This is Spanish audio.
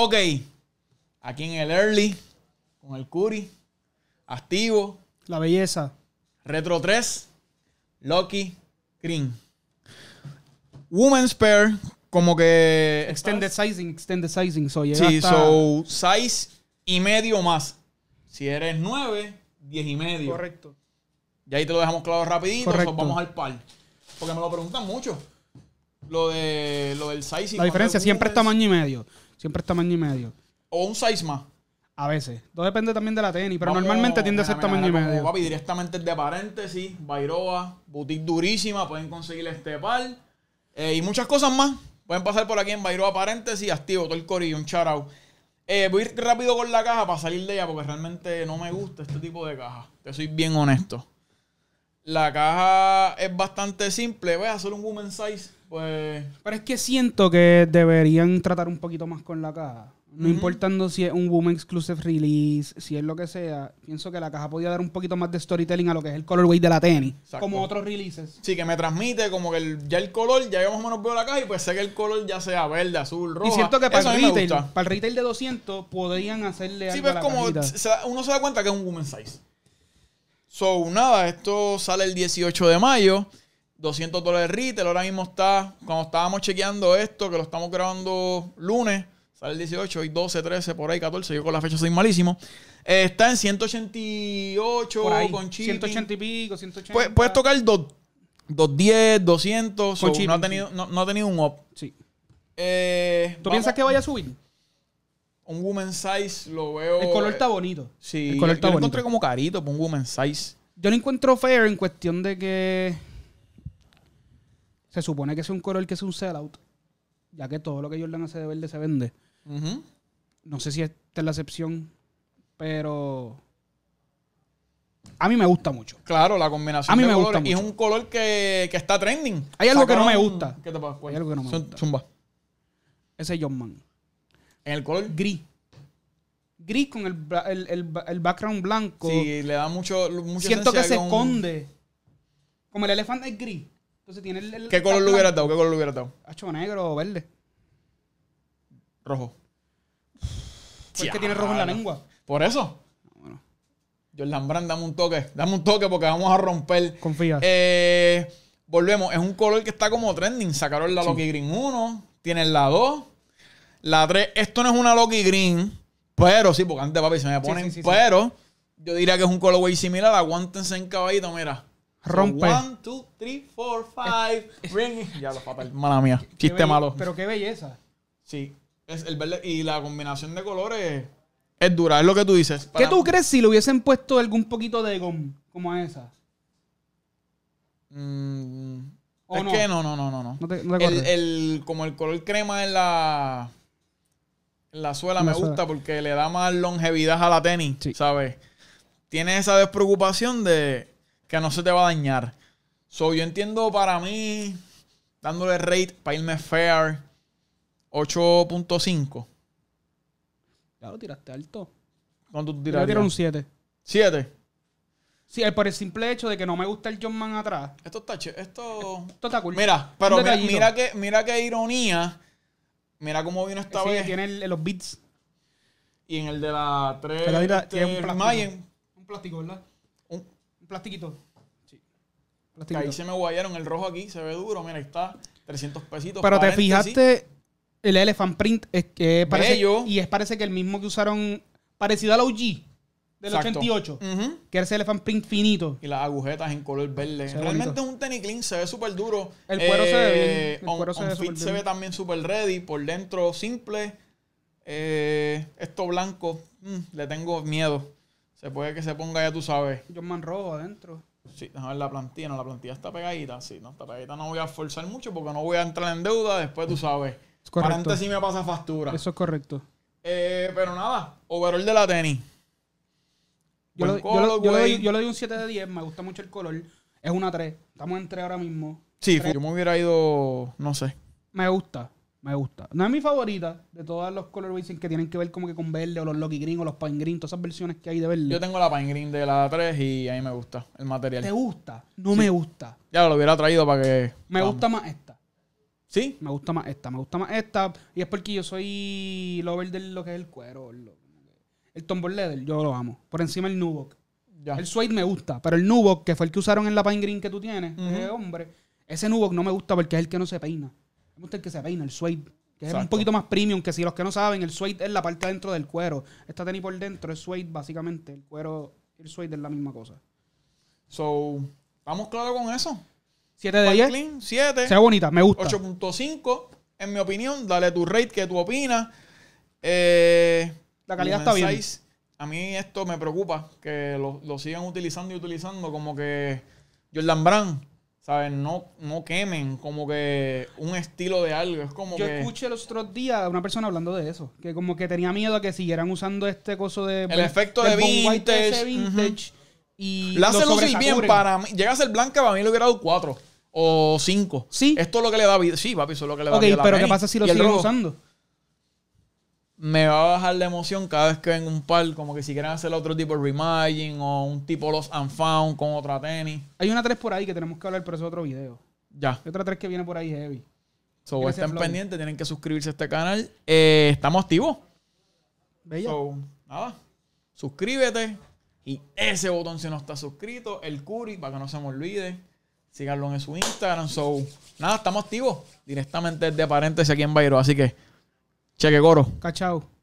Ok. Aquí en el early, con el Curry, activo, La belleza. Retro 3, Lucky, Green. Women's Pair, como que. Extended sizing, extended sizing. So, llega Sí, hasta- so 6 y medio más. Si eres 9, 10 y medio. Correcto. Y ahí te lo dejamos claro rapidito. Correcto. so vamos al par. Porque me lo preguntan mucho. Lo de lo del size y La diferencia siempre es tamaño y medio. Siempre es tamaño y medio. O un size más. A veces. Todo depende también de la tenis, pero Vamos- normalmente tiende a ser mira, tamaño y mira, medio. Papi, directamente de paréntesis, Bairoa, boutique durísima, pueden conseguir este par. eh, y muchas cosas más. Pueden pasar por aquí en Bairoa paréntesis, activo todo el corillo, un shout out. Eh, voy a ir rápido con la caja para salir de ella porque realmente no me gusta este tipo de caja. Te soy bien honesto. La caja es bastante simple. Voy a hacer un woman size. Pues Pero es que siento que deberían tratar un poquito más con la caja. No importando si es un Woman Exclusive Release, si es lo que sea. Pienso que la caja podía dar un poquito más de storytelling a lo que es el colorway de la tenis. Exacto. Como otros releases. sí que me transmite como que el- ya el color, ya yo más o menos veo la caja y pues sé que el color ya sea verde, azul, rojo. Y siento que para Eso el, retail, para el retail de 200 podrían hacerle Sí, algo pero a es la como cajita. uno se da cuenta que es un woman size. So, nada, esto sale el 18 de mayo. 200 dólares retail. Ahora mismo está, cuando estábamos chequeando esto, que lo estamos grabando lunes, sale el 18, hoy 12, 13, por ahí 14. Yo con la fecha soy malísimo. Eh, está en 188 Por ahí. con shipping. 180 y pico, 180. Puedes, puedes tocar dos- 210, 200. so, Con shipping, no, ha tenido, no, no ha tenido un up. Sí. Eh, ¿Tú vamos- piensas que vaya a subir? Un woman size lo veo. El color está bonito. Sí, El color yo está lo bonito. encontré como carito por un woman size. Yo lo encuentro fair en cuestión de que se supone que es un color que es un sellout, ya que todo lo que Jordan hace de verde se vende. No sé si esta es la excepción, pero a mí me gusta mucho. Claro, la combinación A mí de me gusta colores. Y es mucho. un color que, que está trending. Hay algo que no me gusta. ¿Qué te pasa? Hay algo que no me Zun- gusta. Zumba. Ese John Man. En el color. Gris. Gris con el, el, el- el background blanco. Sí, le da mucho. Siento que se esconde. Como el elefante es gris. Entonces tiene el. el ¿Qué color le hubieras dado? ¿Qué color le hubieras dado? Hacho negro o verde. Rojo. Pues que tiene rojo en la lengua. Por eso. Bueno, Jordan Brand, dame un toque. Dame un toque porque vamos a romper. confía. Eh, volvemos. Es un color que está como trending. Sacaron la Sí. Loki Green 1. Tienen la 2. La 3. Esto no es una Loki Green. Pero sí, porque antes, papi, se me ponen. sí, sí, sí. pero yo diría que es un colorway similar. Aguántense en caballito, mira. Rompe. 1, 2, 3, 4, 5. Ring. Ya lo fatal. Mala mía. Qué Chiste belle- malo. Pero qué belleza. Sí. Es el verde. Y la combinación de colores es dura. Es lo que tú dices. ¿Qué tú crees si le hubiesen puesto algún poquito de gom como a esa? Mm, ¿O es no? que no, no, no, no. no. No te, no te el, como el color crema en la en la suela En la me suela. gusta porque le da más longevidad a la tenis, Sí. ¿sabes? Tienes esa despreocupación de que no se te va a dañar. So, yo entiendo para mí, dándole rate para irme fair, 8.5. Ya lo tiraste alto. ¿Cuánto tú Yo le tiro un tirarías? 7. 7. Sí, eh, por el simple hecho de que no me gusta el John Man atrás. Esto está ch- esto Esto está cool. Mira, pero mira, mira que mira qué ironía. Mira cómo vino esta Sí, vez. tiene el- los beats. Y en el de la 3 Pero mira, este, tiene un plástico. Mayen, Un plástico, ¿verdad? Plastiquito. Sí. Plastiquito. ahí se me guayaron el rojo aquí, se ve duro, mira, ahí está, 300 pesitos. Pero te fijaste, el Elephant Print es que parece, Bello. y es parece que el mismo que usaron, parecido al OG del Exacto. 88, Ujú. que era ese Elephant Print finito. Y las agujetas en color verde. Se Realmente es un tenis clean, se ve súper duro. Eh, El cuero se ve bien, el on- cuero se on ve fit súper se bien. ve también súper ready. Por dentro simple. Eh, esto blanco, mm, le tengo miedo. Se puede que se ponga, ya tú sabes. John Man rojo adentro. Sí, déjame ver la plantilla. No, la plantilla está pegadita. Sí, no está pegadita. No voy a forzar mucho porque no voy a entrar en deuda. Después tú sabes. Es correcto. Paréntesis me pasa factura. Eso es correcto. Eh, pero nada, overall de la tenis. Yo, le- yo le- yo le colorway. doy, yo le doy un 7 de 10, me gusta mucho el color. Es una 3. Estamos en 3 ahora mismo. Sí, yo me hubiera ido, no sé. Me gusta, me gusta. No es mi favorita de todos los colorways que tienen que ver como que con verde o los Lucky Green o los Pine Green, todas esas versiones que hay de verde. Yo tengo la Pine Green de la 3 y a mí me gusta el material. ¿Te gusta? No me gusta. Ya lo hubiera traído para que. Me vamos. gusta más esta. Sí. Me gusta más esta, me gusta más esta. Y es porque yo soy lover de lo que es el cuero. lo- El Tombow Leather, yo lo amo. Por encima el Nubuck. Ya. El Suede me gusta, pero el Nubuck, que fue el que usaron en la Pine Green que tú tienes, de hombre, ese Nubuck no me gusta porque es el que no se peina. Me gusta el que se peina, el Suede. Que es un poquito más premium, que si los que no saben, el Suede es la parte adentro del cuero. Esta tenis por dentro es Suede, básicamente. El cuero y el Suede es la misma cosa. So, ¿estamos claros con eso? 7 de 10. Clean, 7. Sea bonita, me gusta. 8.5, en mi opinión. Dale tu rate, que tú opinas. Eh, La calidad está bien. A mí esto me preocupa, que lo, lo sigan utilizando y utilizando como que Jordan Brand, ¿sabes? No, no quemen como que un estilo de algo. Es como Yo que escuché los otros días a una persona hablando de eso. Que como que tenía miedo a que siguieran usando este coso de... El efecto de del Bon White ese vintage, vintage y la hace lo lucir bien para mí. Llega a ser blanca, para mí le hubiera dado 4 o 5. Sí. Esto es lo que le da vida. Sí, papi, eso es lo que le da Ok, vida la pero ¿qué pasa si lo siguen usando? Me va a bajar la emoción cada vez que ven un par, como que si quieren hacer otro tipo de reimagine o un tipo Lost and Found con otra tenis. Hay una 3 por ahí que tenemos que hablar, pero eso es otro video. Ya. Hay otra 3 que viene por ahí heavy. So, Gracias, estén pendientes, tienen que suscribirse a este canal. Eh, estamos activos. Bella. So, nada. Suscríbete. Y ese botón si no está suscrito, el Curi, para que no se me olvide. Síganlo en su Instagram. So, nada, estamos activos. Directamente desde paréntesis aquí en Bayro. Así que, cheque coro. Cachao.